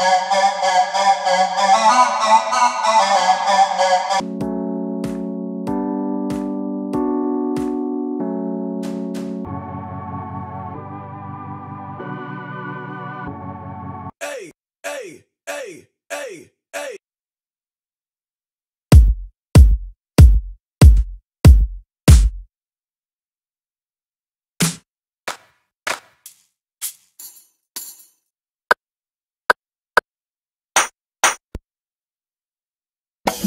Música